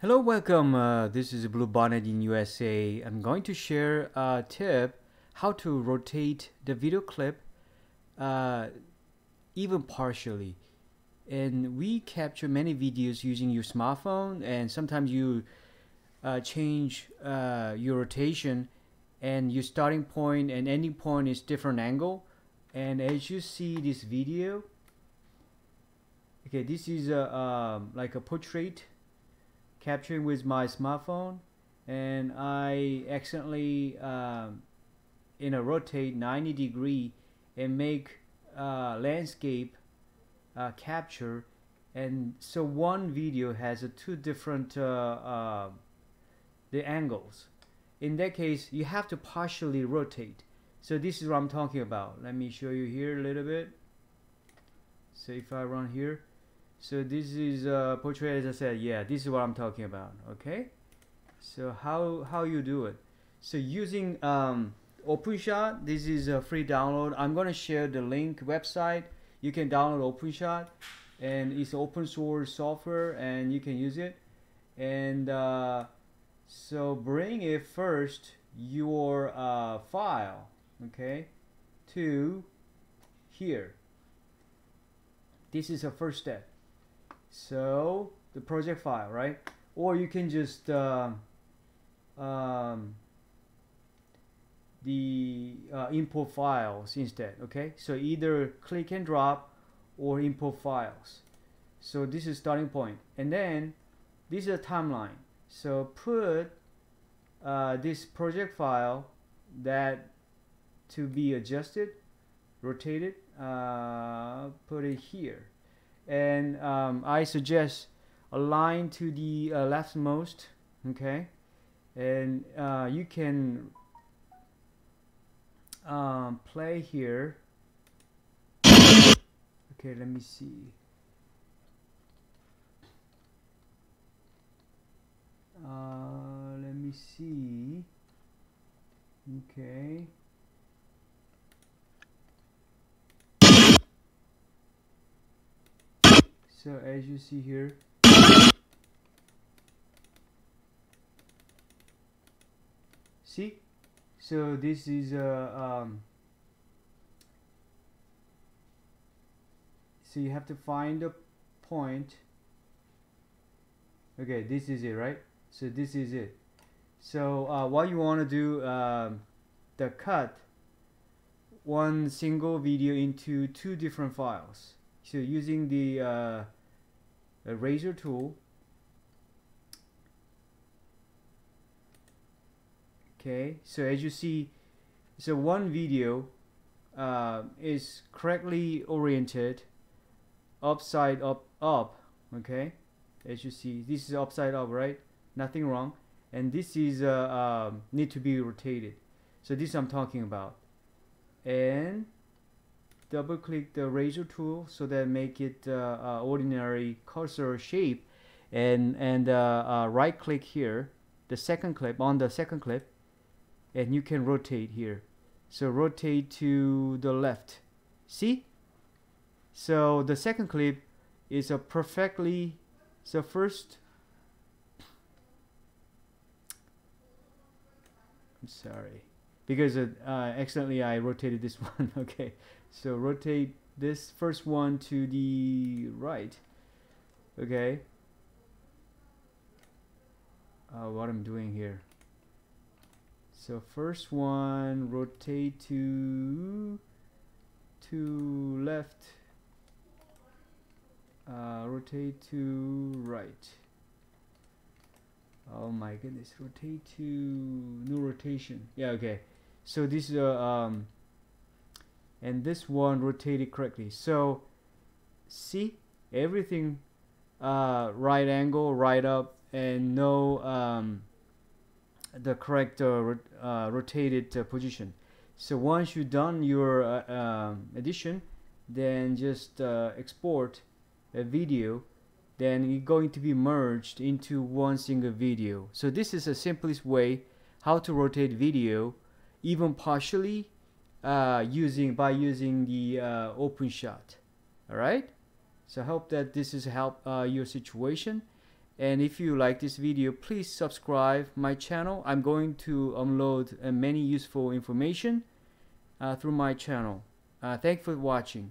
Hello, welcome. Uh, this is Bluebonnet in USA. I'm going to share a tip how to rotate the video clip uh, even partially. And we capture many videos using your smartphone, and sometimes you uh, change uh, your rotation, and your starting point and ending point is different angle. And as you see this video, okay, this is a um, like a portrait capturing with my smartphone and I accidentally um, in a rotate 90 degree and make uh, landscape uh, capture. And so one video has a two different uh, uh, the angles. In that case you have to partially rotate. So this is what I'm talking about. Let me show you here a little bit. So if I run here so this is a portrait as I said yeah this is what I'm talking about okay? So how how you do it? So using um, OpenShot this is a free download. I'm gonna share the link website. You can download OpenShot and it's open source software and you can use it. And uh, so bring it first your uh, file okay to here. This is a first step so the project file right? Or you can just uh, um, the uh, import files instead okay? So either click and drop or import files. So this is starting point. And then this is a timeline. So put uh, this project file that to be adjusted rotated uh, put it here and um, I suggest align to the uh, leftmost okay? And uh, you can um, play here. Okay let me see. Uh, let me see. Okay so as you see here see? So this is uh, um, so you have to find a point. Okay this is it right? So this is it. So uh, what you want to do um, the cut one single video into two different files so using the uh, razor tool. Okay so as you see so one video uh, is correctly oriented upside up up okay? As you see this is upside up right? Nothing wrong. And this is uh, um, need to be rotated. So this I'm talking about. And double click the razor tool so that make it uh, uh, ordinary cursor shape. And and uh, uh, right click here the second clip on the second clip and you can rotate here. So rotate to the left. See? So the second clip is a perfectly so first I'm sorry because uh, accidentally I rotated this one okay. So rotate this first one to the right okay. Uh, what I'm doing here. So first one rotate to to left. Uh, rotate to right. Oh my goodness rotate to new rotation. Yeah okay so this is a um, and this one rotated correctly. So see? Everything uh, right angle right up and no um, the correct uh, uh, rotated uh, position. So once you've done your uh, um, addition then just uh, export a video then it's going to be merged into one single video. So this is the simplest way how to rotate video even partially uh, using by using the uh, OpenShot. All right so I hope that this has helped uh, your situation. And if you like this video please subscribe my channel. I'm going to upload uh, many useful information uh, through my channel. Uh, thanks for watching